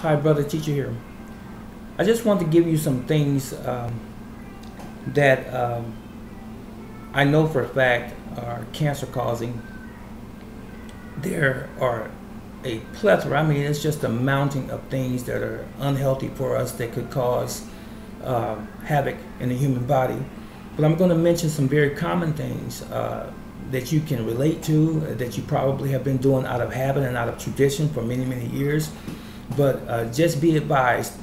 Hi, brother teacher here. I just want to give you some things um, that um, I know for a fact are cancer causing. There are a plethora, I mean, it's just a mountain of things that are unhealthy for us that could cause uh, havoc in the human body. But I'm going to mention some very common things uh, that you can relate to, that you probably have been doing out of habit and out of tradition for many, many years but uh, just be advised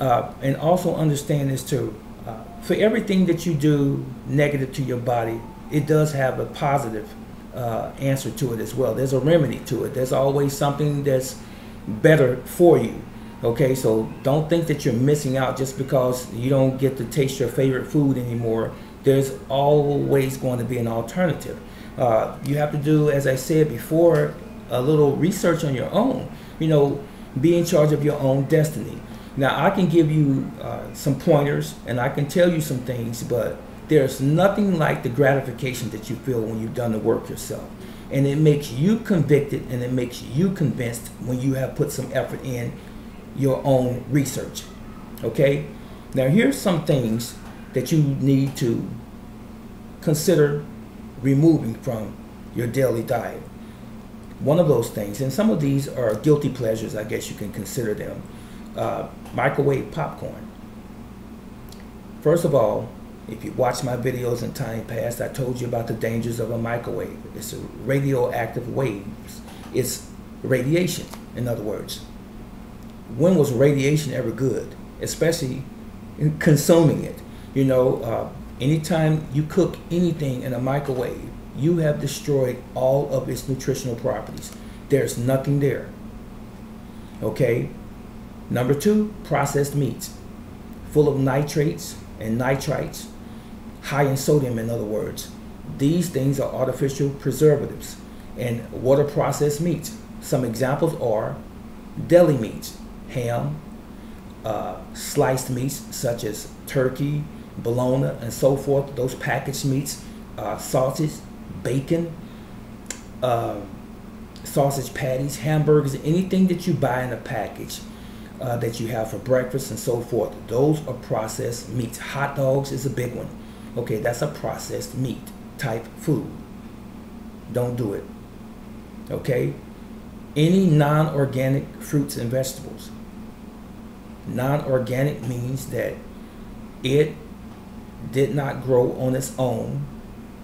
uh, and also understand this too. Uh, for everything that you do negative to your body, it does have a positive uh, answer to it as well. There's a remedy to it. There's always something that's better for you. Okay, so don't think that you're missing out just because you don't get to taste your favorite food anymore. There's always going to be an alternative. Uh, you have to do, as I said before, a little research on your own. You know, be in charge of your own destiny. Now, I can give you uh, some pointers and I can tell you some things, but there's nothing like the gratification that you feel when you've done the work yourself. And it makes you convicted and it makes you convinced when you have put some effort in your own research. Okay? Now, here's some things that you need to consider removing from your daily diet one of those things, and some of these are guilty pleasures, I guess you can consider them. Uh, microwave popcorn. First of all, if you watch my videos in time past, I told you about the dangers of a microwave. It's a radioactive waves. It's radiation, in other words. When was radiation ever good? Especially in consuming it. You know, uh, anytime you cook anything in a microwave, you have destroyed all of its nutritional properties. There's nothing there. Okay? Number two, processed meats, full of nitrates and nitrites, high in sodium, in other words. These things are artificial preservatives and water processed meats. Some examples are deli meats, ham, uh, sliced meats such as turkey, bologna, and so forth, those packaged meats, uh, sausage, bacon, uh, sausage patties, hamburgers, anything that you buy in a package uh, that you have for breakfast and so forth. Those are processed meats. Hot dogs is a big one. Okay, that's a processed meat type food. Don't do it. Okay? Any non organic fruits and vegetables. Non organic means that it did not grow on its own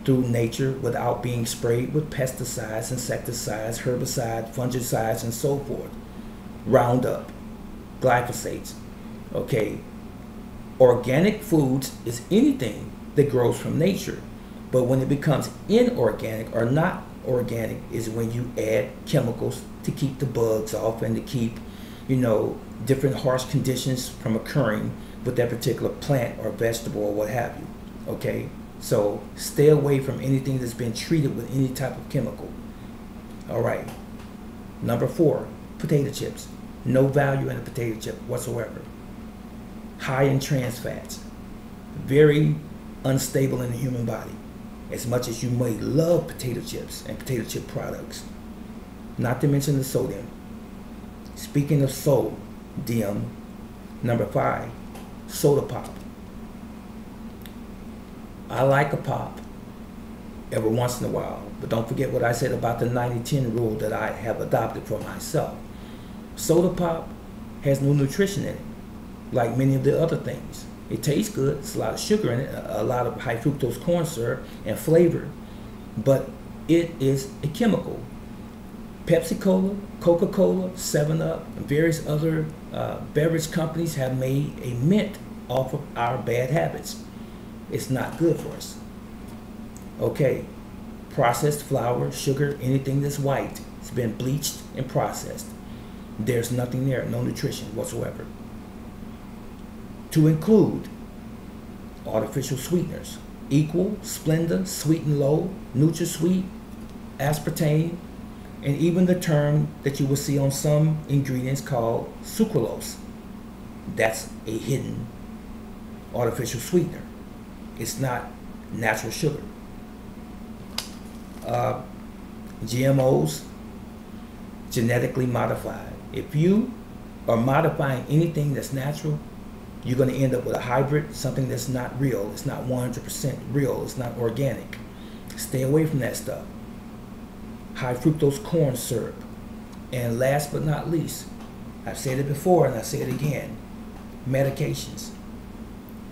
through nature without being sprayed with pesticides, insecticides, herbicides, fungicides, and so forth. Roundup, glyphosates. Okay. Organic foods is anything that grows from nature. But when it becomes inorganic or not organic is when you add chemicals to keep the bugs off and to keep, you know, different harsh conditions from occurring with that particular plant or vegetable or what have you. Okay? So stay away from anything that's been treated with any type of chemical. All right. Number four, potato chips. No value in a potato chip whatsoever. High in trans fats. Very unstable in the human body. As much as you may love potato chips and potato chip products. Not to mention the sodium. Speaking of sodium, number five, soda pop. I like a pop every once in a while, but don't forget what I said about the 90-10 rule that I have adopted for myself. Soda pop has no nutrition in it, like many of the other things. It tastes good, it's a lot of sugar in it, a lot of high fructose corn syrup and flavor, but it is a chemical. Pepsi Cola, Coca Cola, 7 Up, and various other uh, beverage companies have made a mint off of our bad habits it's not good for us. Okay, processed flour, sugar, anything that's white, it's been bleached and processed. There's nothing there, no nutrition whatsoever. To include artificial sweeteners, Equal, Splenda, Sweet and Low, NutraSweet, aspartame, and even the term that you will see on some ingredients called sucralose. That's a hidden artificial sweetener. It's not natural sugar. Uh, GMOs, genetically modified. If you are modifying anything that's natural, you're going to end up with a hybrid, something that's not real. It's not 100% real. It's not organic. Stay away from that stuff. High fructose corn syrup. And last but not least, I've said it before and I say it again medications,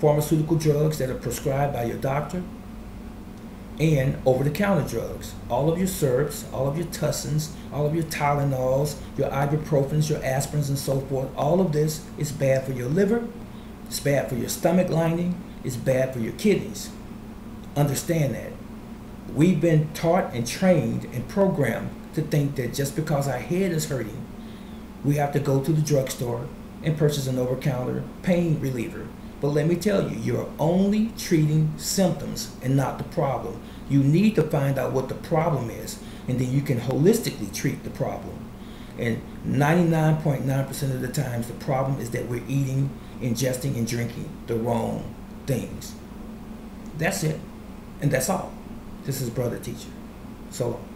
pharmaceutical drugs that are prescribed by your doctor, and over-the-counter drugs. All of your syrups, all of your Tussins, all of your Tylenols, your ibuprofens, your aspirins, and so forth. All of this is bad for your liver. It's bad for your stomach lining. It's bad for your kidneys. Understand that. We've been taught and trained and programmed to think that just because our head is hurting, we have to go to the drugstore and purchase an over-counter pain reliever. But let me tell you, you're only treating symptoms and not the problem. You need to find out what the problem is, and then you can holistically treat the problem. And 99.9% of the times, the problem is that we're eating, ingesting, and drinking the wrong things. That's it. And that's all. This is Brother Teacher. So long.